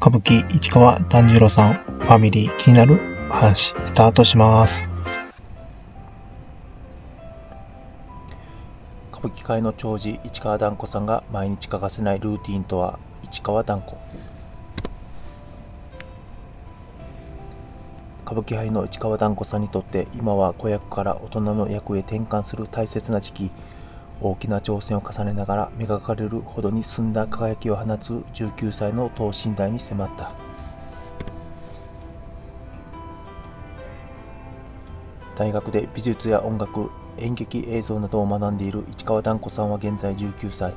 歌舞伎市川團十郎さんファミリー気になる話スタートします。歌舞伎界の長寿市川團子さんが毎日欠かせないルーティンとは市川團子。歌舞伎俳の市川團子さんにとって今は子役から大人の役へ転換する大切な時期。大きな挑戦を重ねながら磨かれるほどに澄んだ輝きを放つ19歳の等身大に迫った。大学で美術や音楽演劇映像などを学んでいる市川團子さんは現在19歳。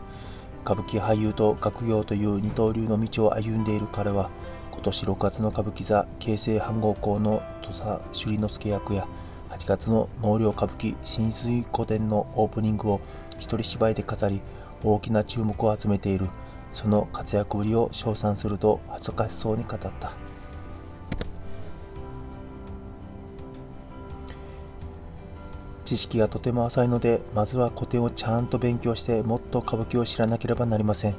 歌舞伎俳優と学業という二刀流の道を歩んでいる彼は今年6月の歌舞伎座京成反合校の土佐首里之助役や8月の納涼歌舞伎新水古典のオープニングを一人芝居で飾り大きな注目を集めている。その活躍ぶりを称賛すると恥ずかしそうに語った。知識がとても浅いのでまずは古典をちゃんと勉強してもっと歌舞伎を知らなければなりません。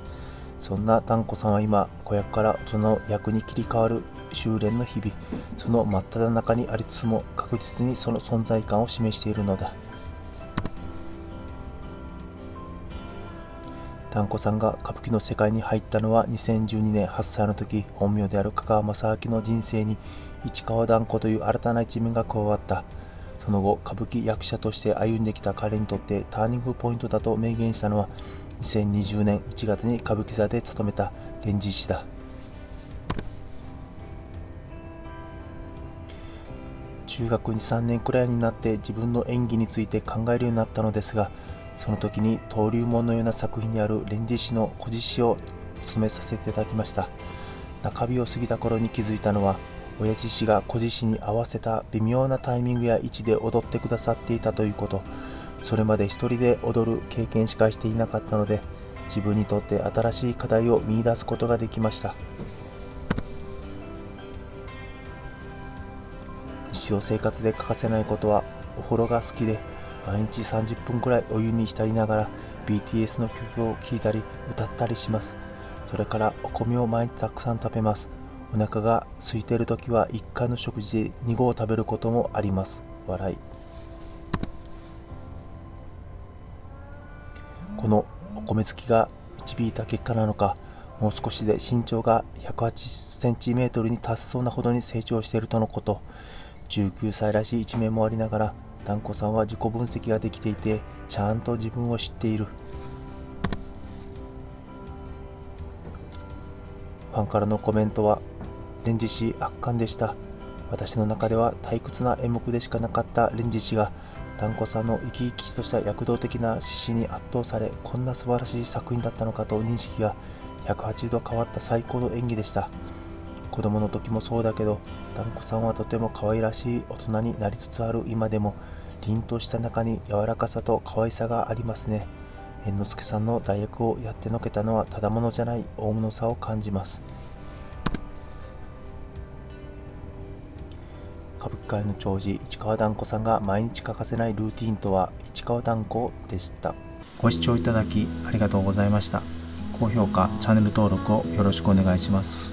そんな丹子さんは今子役から大人の役に切り替わる修練の日々その真っ只中にありつつも確実にその存在感を示しているのだ。丹子さんが歌舞伎の世界に入ったのは2012年8歳の時本名である香川正明の人生に市川團子という新たな一面が加わった。その後歌舞伎役者として歩んできた彼にとってターニングポイントだと明言したのは2020年1月に歌舞伎座で務めた蓮司師だ。中学2、3年くらいになって自分の演技について考えるようになったのですがその時に登竜門のような作品である蓮司師の古事詩を務めさせていただきました。中日を過ぎた頃に気づいたのは親父氏が古事詩に合わせた微妙なタイミングや位置で踊ってくださっていたということ。それまで一人で踊る経験しかしていなかったので自分にとって新しい課題を見いだすことができました。日常生活で欠かせないことはお風呂が好きで毎日30分くらいお湯に浸りながら BTS の曲を聴いたり歌ったりします。それからお米を毎日たくさん食べます。お腹が空いている時は1回の食事で2合食べることもあります。笑い。このお米好きが導いた結果なのかもう少しで身長が180センチメートルに達しそうなほどに成長しているとのこと。19歳らしい一面もありながら團子さんは自己分析ができていてちゃんと自分を知っている。ファンからのコメントはレンジ氏圧巻でした。私の中では退屈な演目でしかなかったレンジ氏が團子さんの生き生きとした躍動的な獅子に圧倒されこんな素晴らしい作品だったのかと認識が180度変わった最高の演技でした。子供の時もそうだけど團子さんはとても可愛らしい大人になりつつある。今でも凛とした中に柔らかさと可愛さがありますね。猿之助さんの代役をやってのけたのはただものじゃない大物さを感じます。歌舞伎界の長寿市川團子さんが毎日欠かせないルーティンとは市川團子でした。ご視聴いただきありがとうございました。高評価チャンネル登録をよろしくお願いします。